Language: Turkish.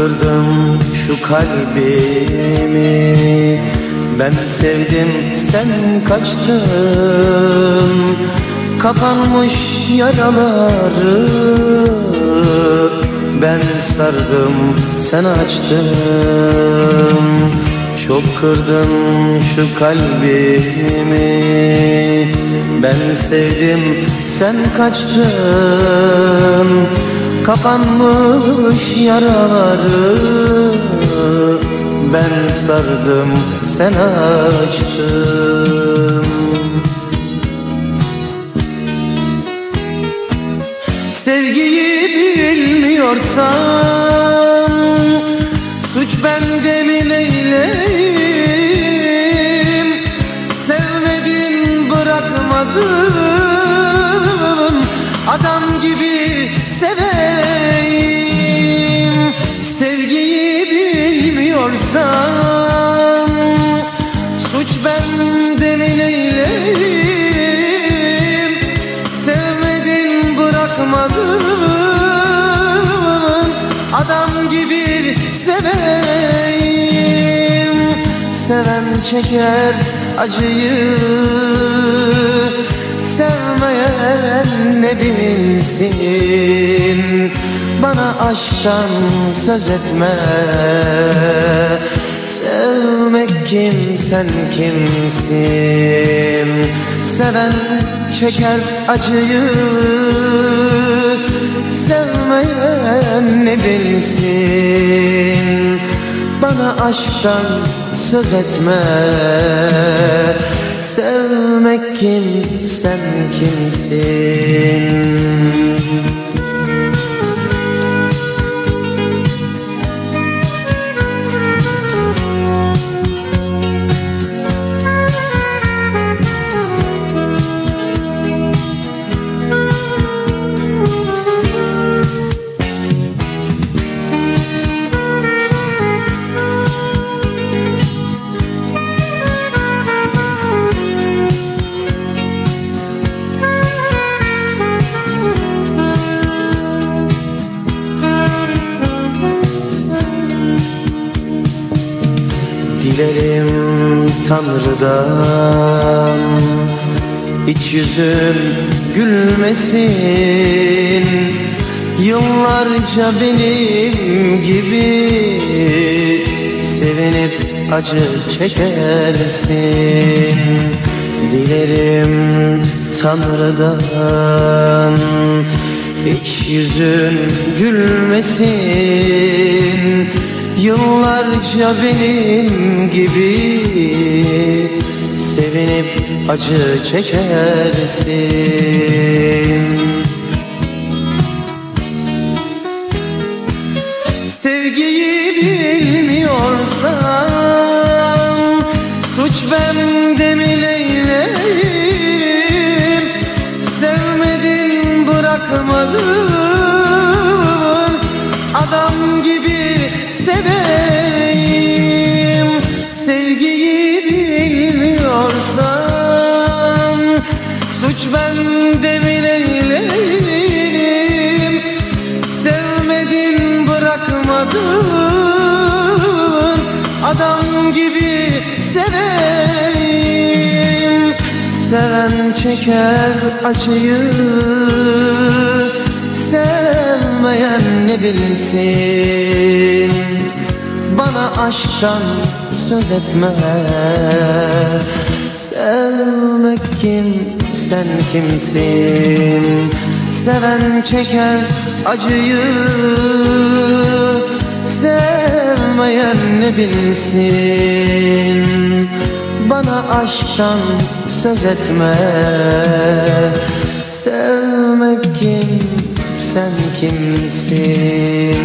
kırdın şu kalbimi. Ben sevdim sen kaçtın. Kapanmış yaraları. Ben sardım sen açtın. Çok kırdın şu kalbimi. Ben sevdim sen kaçtın Kapanmış yaraları. Ben sardım sen açtın. Sevgiyi bilmiyorsan Suç bende mi neyleyim? Sevmedin bırakmadın. Adam bilmiyorsan Suç bende mi neyleyim Sevmedin bırakmadın Adam gibi seveyim. Seven çeker acıyı. Sevmeyen ne bilsin Bana aşktan söz etme. Sevmek kim sen kimsin? Seven çeker acıyı Sevmeyen ne bilsin? Bana aşktan söz etme. Sevmek kim sen kimsin Dilerim Tanrı'dan. Hiç yüzün gülmesin. Yıllarca benim gibi Sevinip acı çekersin. Dilerim Tanrı'dan. Hiç yüzün gülmesin Yıllarca benim gibi Sevinip acı çekersin. Sevgiyi bilmiyorsan Suç bende mi neyleyim Sevmedin bırakmadın Adam gibi seveyim. Sevgiyi bilmiyorsan Suç bende mi neyleyim Sevmedin bırakmadın. Adam gibi seveyim. Seven çeker acıyı Sevmeyen ne bilsin? Bana aşktan söz etme. Sevmek kim? Sen kimsin? Seven çeker acıyı. Sevmeyen ne bilsin? Bana aşktan söz etme. Sevmek kim? Sen kimsin